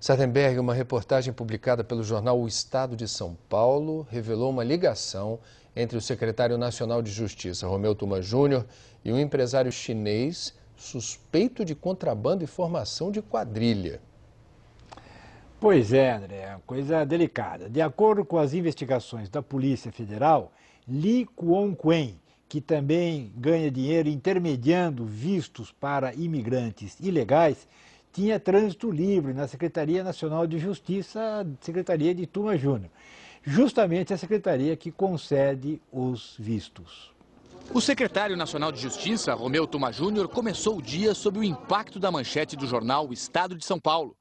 Sardenberg, uma reportagem publicada pelo jornal O Estado de São Paulo revelou uma ligação entre o secretário nacional de Justiça, Romeu Tuma Júnior, e um empresário chinês suspeito de contrabando e formação de quadrilha. Pois é, André, é coisa delicada. De acordo com as investigações da Polícia Federal, Li Kuon-Quen, que também ganha dinheiro intermediando vistos para imigrantes ilegais, tinha trânsito livre na Secretaria Nacional de Justiça, Secretaria de Tuma Júnior. Justamente a secretaria que concede os vistos. O secretário nacional de Justiça, Romeu Tuma Júnior, começou o dia sob o impacto da manchete do jornal O Estado de São Paulo.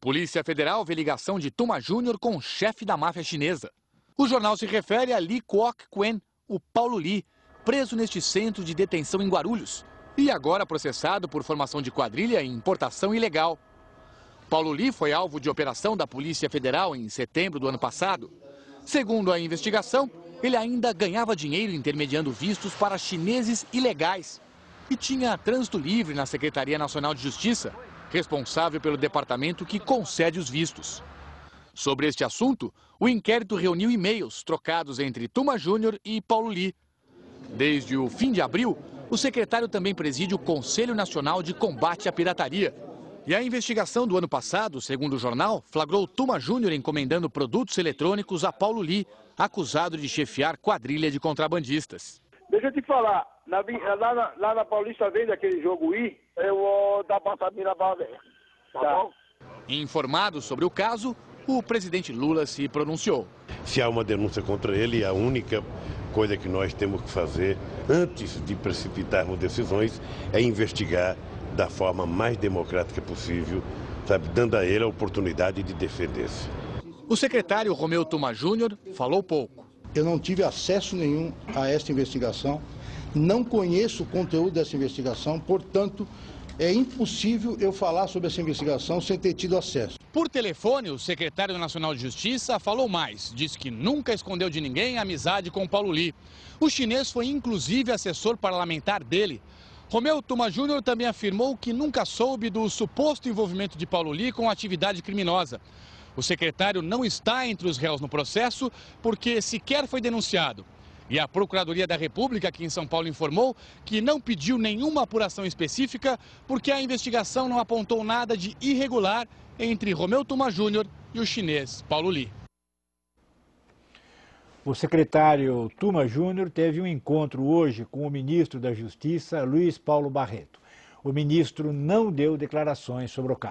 Polícia Federal vê ligação de Tuma Júnior com o chefe da máfia chinesa. O jornal se refere a Li Kuok Quen, o Paulo Li, preso neste centro de detenção em Guarulhos e agora processado por formação de quadrilha e importação ilegal. Paulo Li foi alvo de operação da Polícia Federal em setembro do ano passado. Segundo a investigação, ele ainda ganhava dinheiro intermediando vistos para chineses ilegais e tinha trânsito livre na Secretaria Nacional de Justiça, responsável pelo departamento que concede os vistos. Sobre este assunto, o inquérito reuniu e-mails trocados entre Tuma Júnior e Paulo Li. Desde o fim de abril, o secretário também preside o Conselho Nacional de Combate à Pirataria. E a investigação do ano passado, segundo o jornal, flagrou Tuma Júnior encomendando produtos eletrônicos a Paulo Li, acusado de chefiar quadrilha de contrabandistas. Deixa eu te falar, na, lá, na, lá na Paulista vende aquele jogo I, eu vou dar passadinha ver. Tá, tá bom? Informado sobre o caso, o presidente Lula se pronunciou. Se há uma denúncia contra ele, a única coisa que nós temos que fazer antes de precipitarmos decisões é investigar da forma mais democrática possível, sabe, dando a ele a oportunidade de defender-se. O secretário Romeu Tuma Júnior falou pouco. Eu não tive acesso nenhum a esta investigação, não conheço o conteúdo dessa investigação, portanto, é impossível eu falar sobre essa investigação sem ter tido acesso. Por telefone, o secretário nacional de Justiça falou mais. Disse que nunca escondeu de ninguém a amizade com Paulo Li. O chinês foi inclusive assessor parlamentar dele. Romeu Tuma Júnior também afirmou que nunca soube do suposto envolvimento de Paulo Li com atividade criminosa. O secretário não está entre os réus no processo porque sequer foi denunciado. E a Procuradoria da República, aqui em São Paulo, informou que não pediu nenhuma apuração específica porque a investigação não apontou nada de irregular entre Romeu Tuma Júnior e o chinês Paulo Li. O secretário Tuma Júnior teve um encontro hoje com o ministro da Justiça, Luiz Paulo Barreto. O ministro não deu declarações sobre o caso.